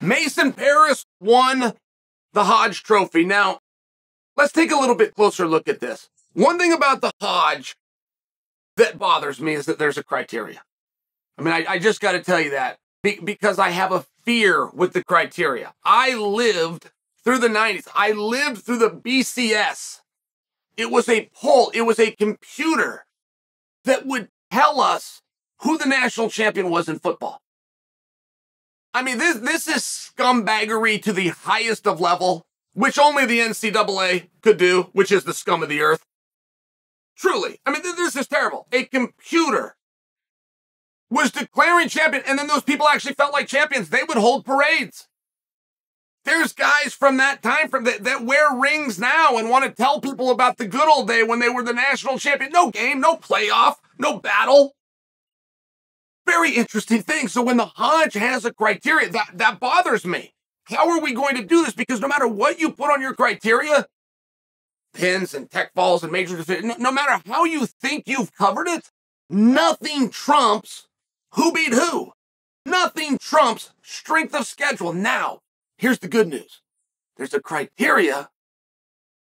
Mason Parris won the Hodge Trophy. Now, let's take a little bit closer look at this. One thing about the Hodge that bothers me is that there's a criteria. I mean, I, I just got to tell you that be, because I have a fear with the criteria. I lived through the 90s, I lived through the BCS. It was a poll, it was a computer that would tell us who the national champion was in football. I mean, this, this is scumbaggery to the highest of level, which only the NCAA could do, which is the scum of the earth. Truly. I mean, this is terrible. A computer was declaring champion, and then those people actually felt like champions. They would hold parades. There's guys from that time from that, that wear rings now and want to tell people about the good old day when they were the national champion. No game, no playoff, no battle. Very interesting thing. So when the Hodge has a criteria, that, that bothers me. How are we going to do this? Because no matter what you put on your criteria, pins and tech falls and major decisions, no, no matter how you think you've covered it, nothing trumps who beat who. Nothing trumps strength of schedule. Now, here's the good news. There's a criteria,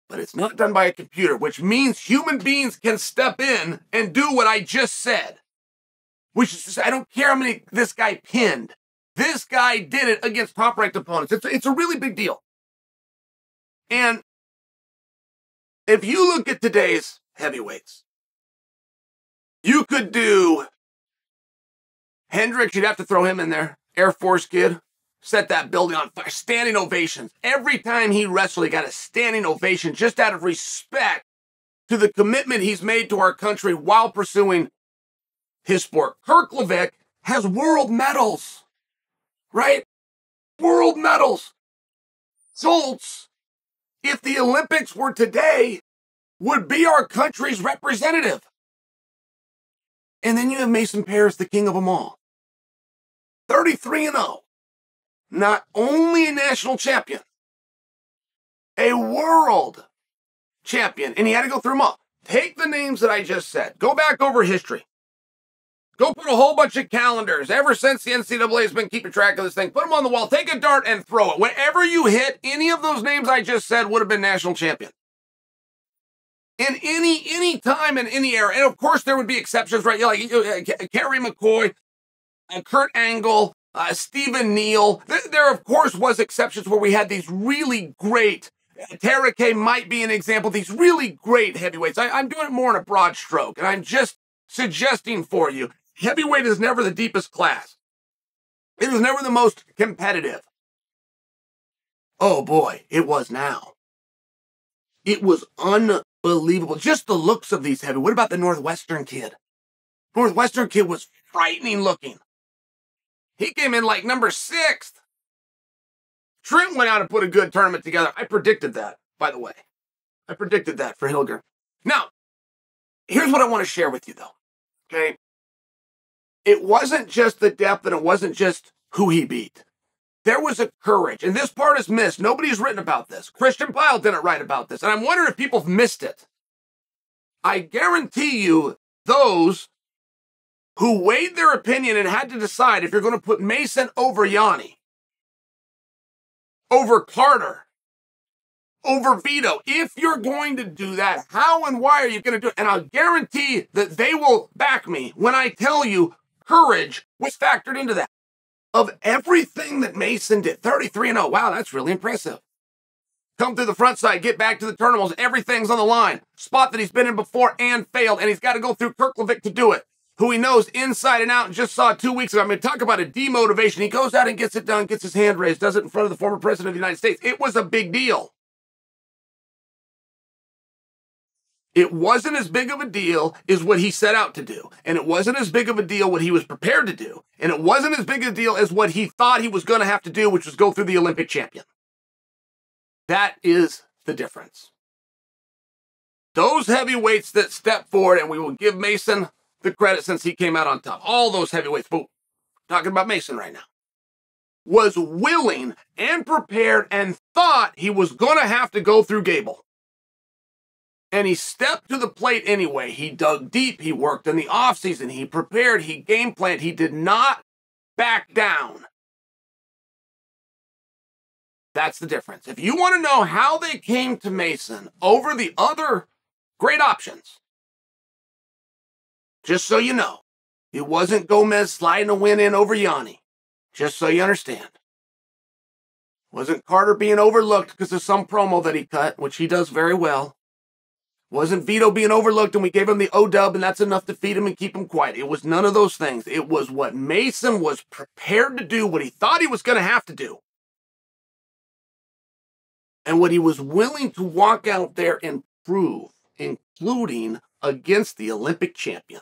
but it's not done by a computer, which means human beings can step in and do what I just said. Which is, I don't care how many this guy pinned. This guy did it against top ranked opponents. It's, it's a really big deal. And if you look at today's heavyweights, you could do Hendricks, you'd have to throw him in there. Air Force kid. Set that building on fire. Standing ovations. Every time he wrestled, he got a standing ovation just out of respect to the commitment he's made to our country while pursuing his sport. Kerkvliet has world medals, right? World medals. Schultz if the Olympics were today, would be our country's representative. And then you have Mason Parris, the king of them all. 33 and 0. Not only a national champion, a world champion. And he had to go through them all. Take the names that I just said, go back over history. Go put a whole bunch of calendars ever since the NCAA has been keeping track of this thing. Put them on the wall, take a dart and throw it. Whenever you hit, any of those names I just said would have been national champion. In any any time in any era, and of course there would be exceptions, right? Like uh, Kerry McCoy, uh, Kurt Angle, uh, Stephen Neal. There, there, of course, was exceptions where we had these really great. Tara K might be an example. These really great heavyweights. I, I'm doing it more in a broad stroke, and I'm just suggesting for you heavyweight is never the deepest class. It is never the most competitive. Oh boy, it was now. It was unbelievable. Just the looks of these heavy. What about the Northwestern kid? Northwestern kid was frightening looking. He came in like number sixth. Trent went out and put a good tournament together. I predicted that, by the way. I predicted that for Hillger. Now, here's what I want to share with you, though. Okay it wasn't just the depth and it wasn't just who he beat. There was a courage, and this part is missed. Nobody's written about this. Christian Pyle didn't write about this, and I'm wondering if people have missed it. I guarantee you, those who weighed their opinion and had to decide if you're going to put Mason over Yianni, over Carter, over Vito, if you're going to do that, how and why are you going to do it? And I'll guarantee that they will back me when I tell you courage was factored into that. Of everything that Mason did, 33 and 0. Wow, that's really impressive. Come through the front side, get back to the tournaments. Everything's on the line. Spot that he's been in before and failed, and he's got to go through Kerkvliet to do it, who he knows inside and out and just saw two weeks ago. I mean, talk about a demotivation. He goes out and gets it done, gets his hand raised, does it in front of the former president of the United States. It was a big deal. It wasn't as big of a deal as what he set out to do. And it wasn't as big of a deal what he was prepared to do. And it wasn't as big a deal as what he thought he was going to have to do, which was go through the Olympic champion. That is the difference. Those heavyweights that step forward, and we will give Mason the credit since he came out on top. All those heavyweights, but talking about Mason right now, was willing and prepared and thought he was going to have to go through Gable and he stepped to the plate anyway. He dug deep. He worked in the offseason. He prepared. He game planned. He did not back down. That's the difference. If you want to know how they came to Mason over the other great options, just so you know, it wasn't Gomez sliding a win in over Yianni. Just so you understand. Wasn't Carter being overlooked because of some promo that he cut, which he does very well. Wasn't Vito being overlooked and we gave him the O dub and that's enough to feed him and keep him quiet. It was none of those things. It was what Mason was prepared to do, what he thought he was going to have to do. And what he was willing to walk out there and prove, including against the Olympic champion.